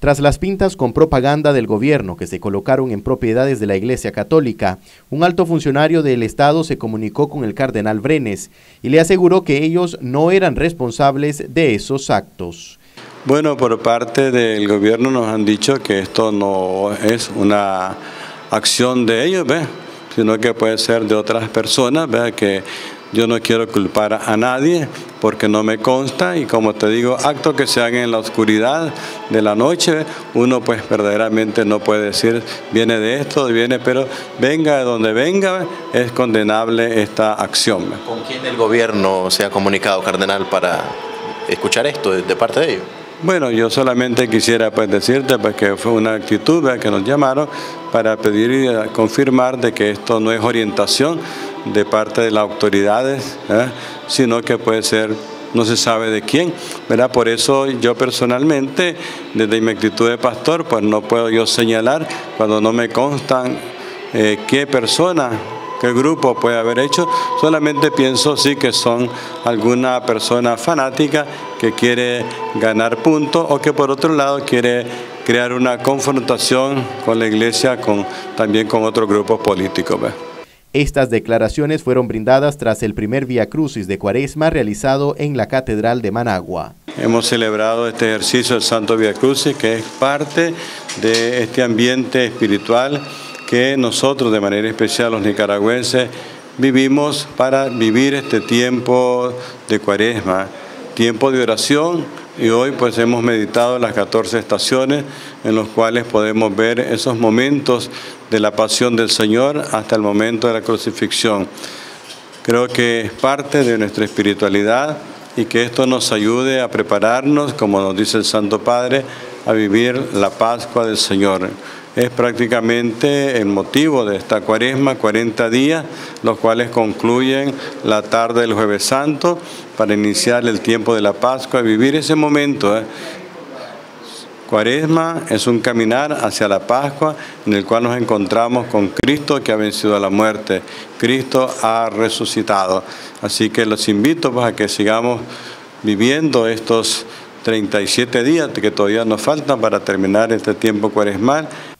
Tras las pintas con propaganda del gobierno que se colocaron en propiedades de la Iglesia Católica, un alto funcionario del Estado se comunicó con el cardenal Brenes y le aseguró que ellos no eran responsables de esos actos. Bueno, por parte del gobierno nos han dicho que esto no es una acción de ellos, sino que puede ser de otras personas, que yo no quiero culpar a nadie porque no me consta y como te digo, actos que se hagan en la oscuridad de la noche, uno pues verdaderamente no puede decir viene de esto, viene, pero venga de donde venga, es condenable esta acción. ¿Con quién el gobierno se ha comunicado, cardenal, para escuchar esto de parte de ellos? Bueno, yo solamente quisiera pues decirte pues, que fue una actitud que nos llamaron para pedir y confirmar de que esto no es orientación de parte de las autoridades, ¿eh? sino que puede ser no se sabe de quién, ¿verdad? Por eso yo personalmente, desde mi actitud de pastor, pues no puedo yo señalar cuando no me constan eh, qué persona, qué grupo puede haber hecho, solamente pienso sí que son alguna persona fanática que quiere ganar puntos o que por otro lado quiere crear una confrontación con la iglesia, con, también con otros grupos políticos. Estas declaraciones fueron brindadas tras el primer Via Crucis de Cuaresma realizado en la Catedral de Managua. Hemos celebrado este ejercicio del Santo Via Crucis, que es parte de este ambiente espiritual que nosotros, de manera especial los nicaragüenses, vivimos para vivir este tiempo de Cuaresma, tiempo de oración, y hoy pues hemos meditado las 14 estaciones en los cuales podemos ver esos momentos de la pasión del Señor hasta el momento de la crucifixión. Creo que es parte de nuestra espiritualidad y que esto nos ayude a prepararnos, como nos dice el Santo Padre, a vivir la Pascua del Señor es prácticamente el motivo de esta cuaresma, 40 días, los cuales concluyen la tarde del jueves santo para iniciar el tiempo de la Pascua, vivir ese momento. ¿eh? Cuaresma es un caminar hacia la Pascua en el cual nos encontramos con Cristo que ha vencido a la muerte. Cristo ha resucitado. Así que los invito pues, a que sigamos viviendo estos 37 días que todavía nos faltan para terminar este tiempo cuaresmal